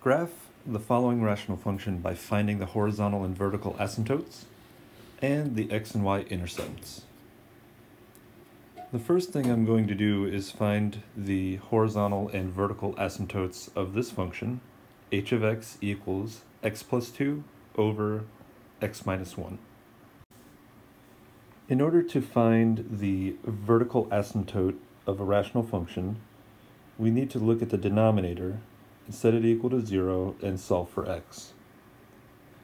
Graph the following rational function by finding the horizontal and vertical asymptotes and the x and y intercepts. The first thing I'm going to do is find the horizontal and vertical asymptotes of this function, h of x equals x plus 2 over x minus 1. In order to find the vertical asymptote of a rational function, we need to look at the denominator set it equal to 0 and solve for x.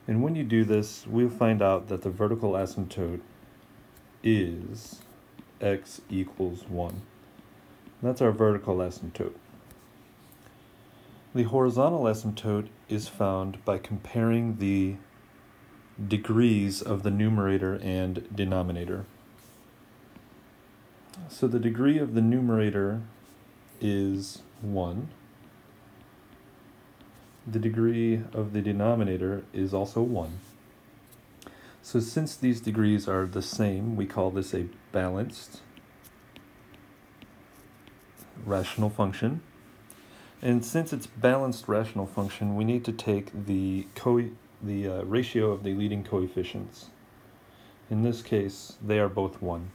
And when you do this, we'll find out that the vertical asymptote is x equals 1. That's our vertical asymptote. The horizontal asymptote is found by comparing the degrees of the numerator and denominator. So the degree of the numerator is 1. The degree of the denominator is also 1. So since these degrees are the same, we call this a balanced rational function. And since it's balanced rational function, we need to take the co the uh, ratio of the leading coefficients. In this case, they are both 1.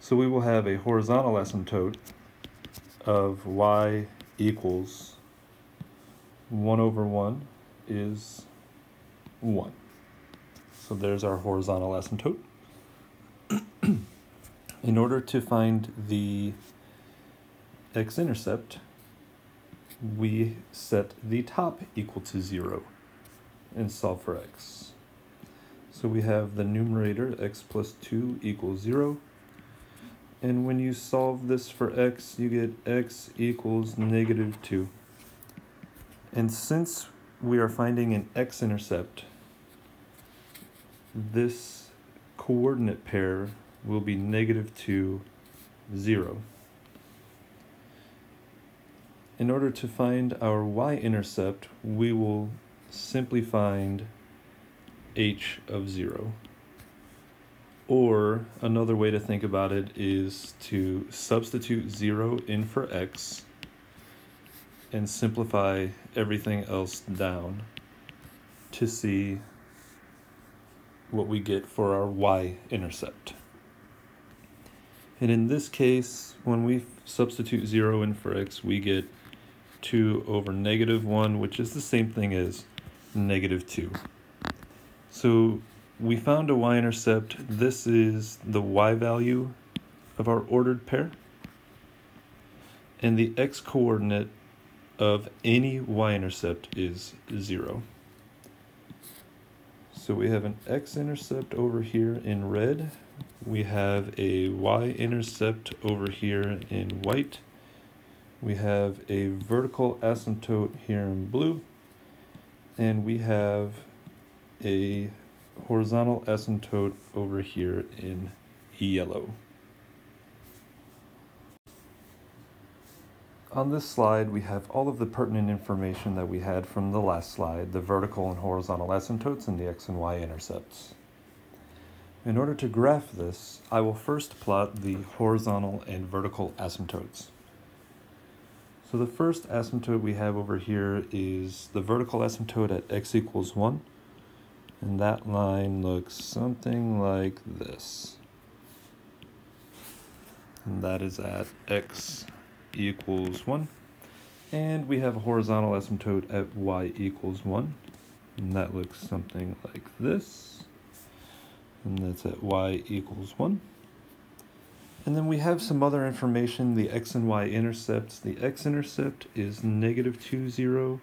So we will have a horizontal asymptote of y equals 1 over 1 is 1. So there's our horizontal asymptote. In order to find the x-intercept, we set the top equal to 0 and solve for x. So we have the numerator x plus 2 equals 0. And when you solve this for x, you get x equals negative 2. And since we are finding an x-intercept, this coordinate pair will be negative 2, 0. In order to find our y-intercept, we will simply find h of 0. Or another way to think about it is to substitute 0 in for x and simplify everything else down to see what we get for our y-intercept. And in this case, when we substitute 0 in for x, we get 2 over negative 1, which is the same thing as negative 2. So we found a y-intercept. This is the y value of our ordered pair. And the x-coordinate of any y-intercept is 0. So we have an x-intercept over here in red. We have a y-intercept over here in white. We have a vertical asymptote here in blue and we have a horizontal asymptote over here in yellow. On this slide, we have all of the pertinent information that we had from the last slide, the vertical and horizontal asymptotes and the x and y intercepts. In order to graph this, I will first plot the horizontal and vertical asymptotes. So the first asymptote we have over here is the vertical asymptote at x equals 1. And that line looks something like this. And that is at x equals 1. And we have a horizontal asymptote at y equals 1. And that looks something like this. And that's at y equals 1. And then we have some other information, the x and y intercepts. The x-intercept is negative 2, 0,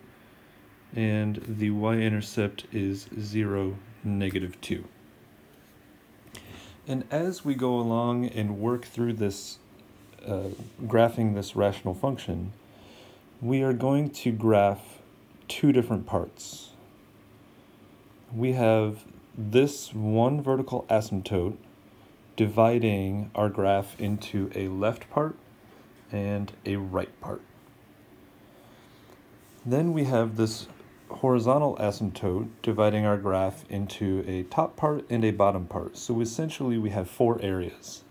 and the y-intercept is 0, negative 2. And as we go along and work through this, uh, graphing this rational function, we are going to graph two different parts. We have this one vertical asymptote dividing our graph into a left part and a right part. Then we have this horizontal asymptote dividing our graph into a top part and a bottom part. So essentially we have four areas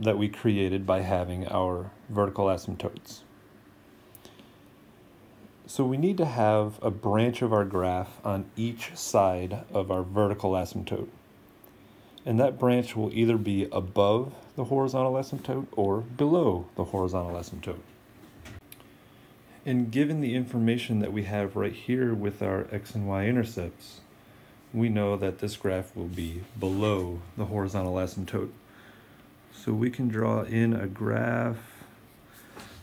that we created by having our vertical asymptotes. So we need to have a branch of our graph on each side of our vertical asymptote. And that branch will either be above the horizontal asymptote or below the horizontal asymptote. And given the information that we have right here with our x and y intercepts, we know that this graph will be below the horizontal asymptote. So we can draw in a graph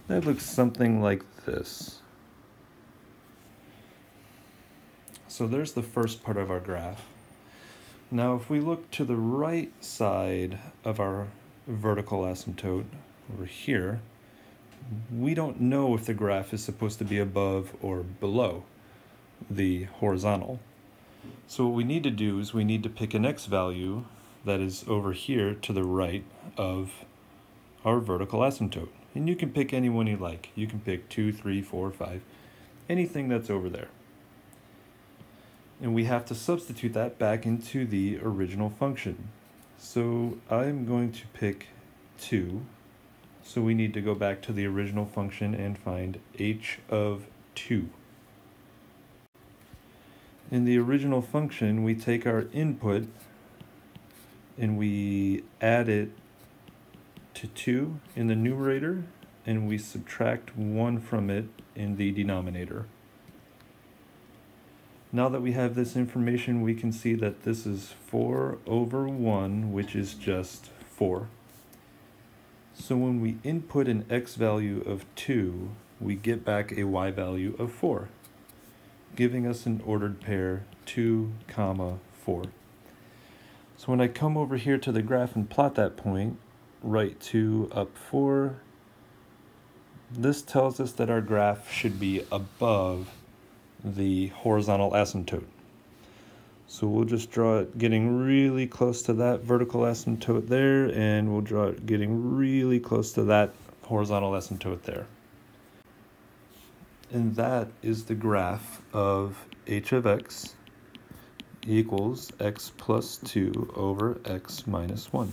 that looks something like this. So there's the first part of our graph. Now if we look to the right side of our vertical asymptote over here, we don't know if the graph is supposed to be above or below the horizontal. So what we need to do is we need to pick an x value that is over here to the right of our vertical asymptote. And you can pick any one you like. You can pick 2, 3, 4, 5, anything that's over there. And we have to substitute that back into the original function. So I'm going to pick 2. So we need to go back to the original function and find h of 2. In the original function, we take our input and we add it to 2 in the numerator and we subtract 1 from it in the denominator. Now that we have this information, we can see that this is 4 over 1, which is just 4. So when we input an x value of 2, we get back a y value of 4 giving us an ordered pair 2 comma 4. So when I come over here to the graph and plot that point, right 2 up 4, this tells us that our graph should be above the horizontal asymptote. So we'll just draw it getting really close to that vertical asymptote there, and we'll draw it getting really close to that horizontal asymptote there. And that is the graph of h of x equals x plus 2 over x minus 1.